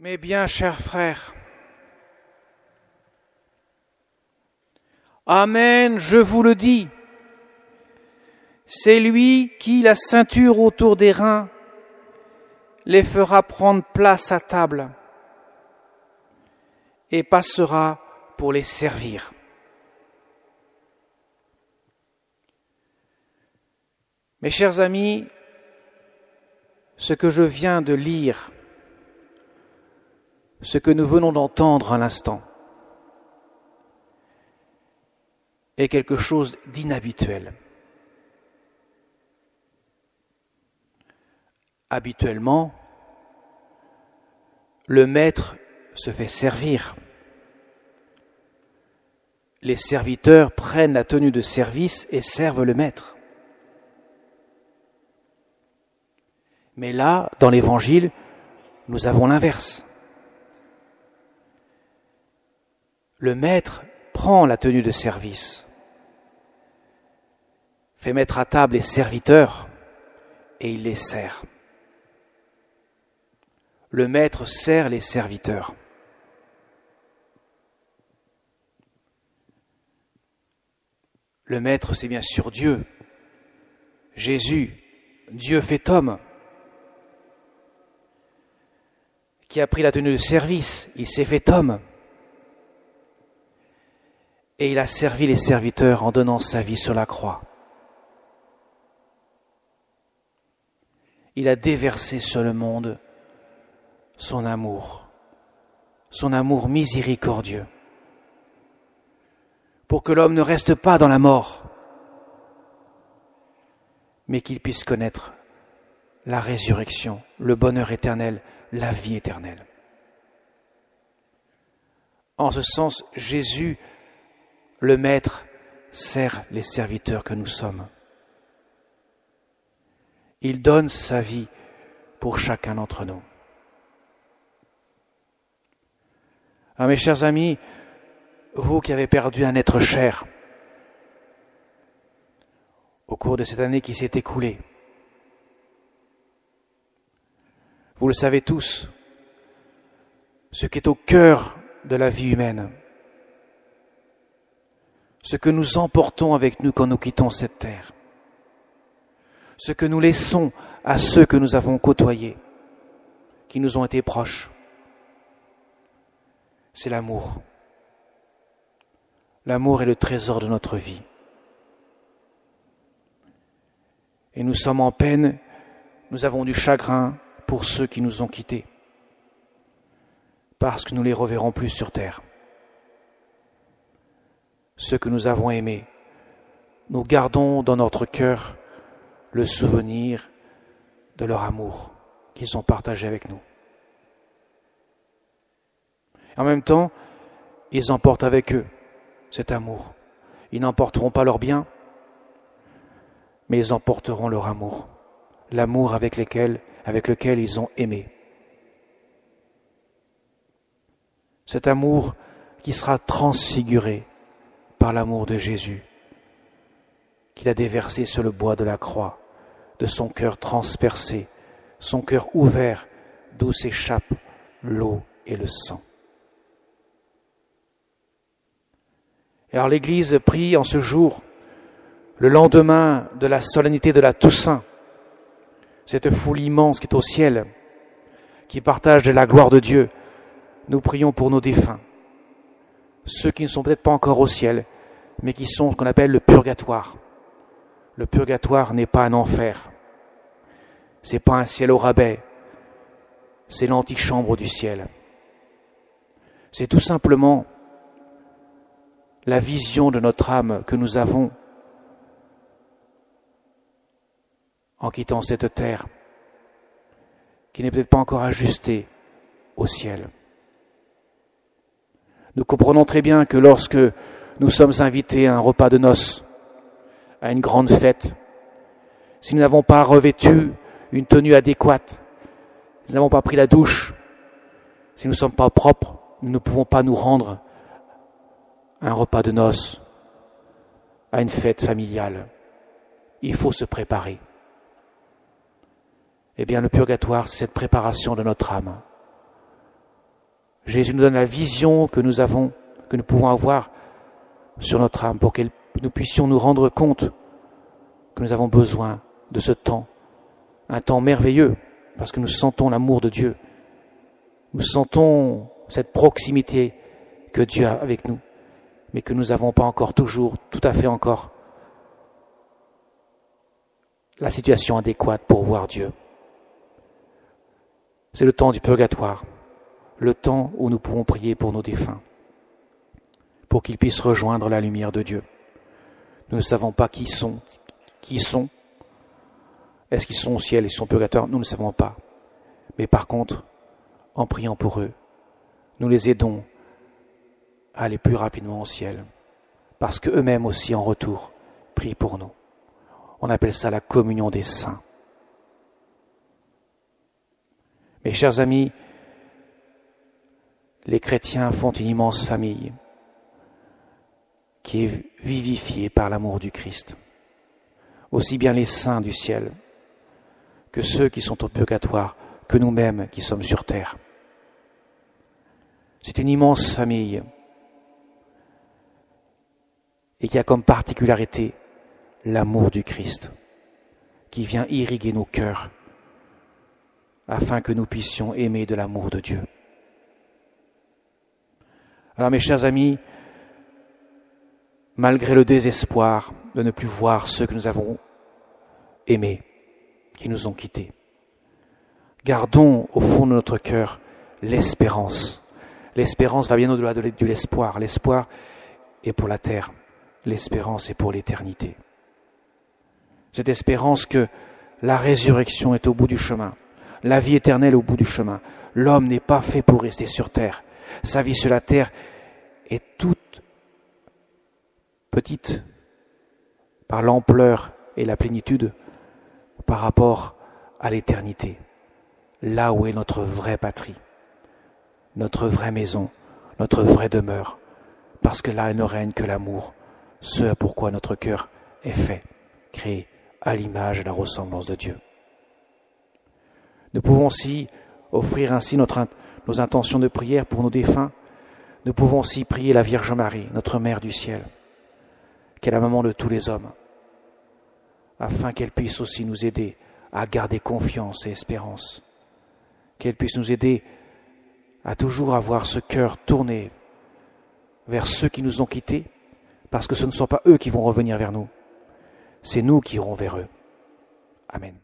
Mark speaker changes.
Speaker 1: Mes bien chers frères, Amen, je vous le dis, c'est lui qui, la ceinture autour des reins, les fera prendre place à table et passera pour les servir. Mes chers amis, ce que je viens de lire, ce que nous venons d'entendre à l'instant, est quelque chose d'inhabituel. Habituellement, le maître se fait servir. Les serviteurs prennent la tenue de service et servent le maître. Mais là, dans l'Évangile, nous avons l'inverse. Le maître prend la tenue de service, fait mettre à table les serviteurs et il les sert. Le maître sert les serviteurs. Le maître, c'est bien sûr Dieu, Jésus, Dieu fait homme. qui a pris la tenue de service, il s'est fait homme. Et il a servi les serviteurs en donnant sa vie sur la croix. Il a déversé sur le monde son amour, son amour miséricordieux, pour que l'homme ne reste pas dans la mort, mais qu'il puisse connaître la résurrection, le bonheur éternel, la vie éternelle. En ce sens, Jésus, le Maître, sert les serviteurs que nous sommes. Il donne sa vie pour chacun d'entre nous. Ah, mes chers amis, vous qui avez perdu un être cher au cours de cette année qui s'est écoulée, Vous le savez tous, ce qui est au cœur de la vie humaine, ce que nous emportons avec nous quand nous quittons cette terre, ce que nous laissons à ceux que nous avons côtoyés, qui nous ont été proches, c'est l'amour. L'amour est le trésor de notre vie. Et nous sommes en peine, nous avons du chagrin, pour ceux qui nous ont quittés, parce que nous les reverrons plus sur terre. Ceux que nous avons aimés, nous gardons dans notre cœur le souvenir de leur amour qu'ils ont partagé avec nous. En même temps, ils emportent avec eux cet amour. Ils n'emporteront pas leur bien, mais ils emporteront leur amour, l'amour avec lequel ils ont aimé. Cet amour qui sera transfiguré par l'amour de Jésus, qu'il a déversé sur le bois de la croix, de son cœur transpercé, son cœur ouvert, d'où s'échappent l'eau et le sang. Et alors l'Église prie en ce jour, le lendemain de la solennité de la Toussaint, cette foule immense qui est au ciel, qui partage de la gloire de Dieu, nous prions pour nos défunts, ceux qui ne sont peut-être pas encore au ciel, mais qui sont ce qu'on appelle le purgatoire. Le purgatoire n'est pas un enfer, c'est pas un ciel au rabais, c'est l'antichambre du ciel. C'est tout simplement la vision de notre âme que nous avons en quittant cette terre qui n'est peut-être pas encore ajustée au ciel. Nous comprenons très bien que lorsque nous sommes invités à un repas de noces, à une grande fête, si nous n'avons pas revêtu une tenue adéquate, si nous n'avons pas pris la douche, si nous ne sommes pas propres, nous ne pouvons pas nous rendre à un repas de noces, à une fête familiale. Il faut se préparer. Eh bien, le purgatoire, c'est cette préparation de notre âme Jésus nous donne la vision que nous avons, que nous pouvons avoir sur notre âme pour que nous puissions nous rendre compte que nous avons besoin de ce temps, un temps merveilleux, parce que nous sentons l'amour de Dieu, nous sentons cette proximité que Dieu a avec nous, mais que nous n'avons pas encore toujours, tout à fait encore, la situation adéquate pour voir Dieu. C'est le temps du purgatoire, le temps où nous pouvons prier pour nos défunts, pour qu'ils puissent rejoindre la lumière de Dieu. Nous ne savons pas qui sont, qui sont. Est-ce qu'ils sont au ciel, ils sont au purgatoire? Nous ne savons pas. Mais par contre, en priant pour eux, nous les aidons à aller plus rapidement au ciel, parce qu'eux-mêmes aussi en retour prient pour nous. On appelle ça la communion des saints. Mes chers amis, les chrétiens font une immense famille qui est vivifiée par l'amour du Christ. Aussi bien les saints du ciel que ceux qui sont au purgatoire, que nous-mêmes qui sommes sur terre. C'est une immense famille et qui a comme particularité l'amour du Christ, qui vient irriguer nos cœurs afin que nous puissions aimer de l'amour de Dieu. Alors mes chers amis, malgré le désespoir de ne plus voir ceux que nous avons aimés, qui nous ont quittés, gardons au fond de notre cœur l'espérance. L'espérance va bien au-delà de l'espoir. L'espoir est pour la terre, l'espérance est pour l'éternité. Cette espérance que la résurrection est au bout du chemin, la vie éternelle au bout du chemin. L'homme n'est pas fait pour rester sur terre. Sa vie sur la terre est toute petite par l'ampleur et la plénitude par rapport à l'éternité, là où est notre vraie patrie, notre vraie maison, notre vraie demeure, parce que là ne règne que l'amour, ce à pourquoi notre cœur est fait, créé à l'image et la ressemblance de Dieu. Nous pouvons aussi offrir ainsi notre, nos intentions de prière pour nos défunts. Nous pouvons aussi prier la Vierge Marie, notre Mère du ciel, qui est la maman de tous les hommes, afin qu'elle puisse aussi nous aider à garder confiance et espérance, qu'elle puisse nous aider à toujours avoir ce cœur tourné vers ceux qui nous ont quittés, parce que ce ne sont pas eux qui vont revenir vers nous, c'est nous qui irons vers eux. Amen.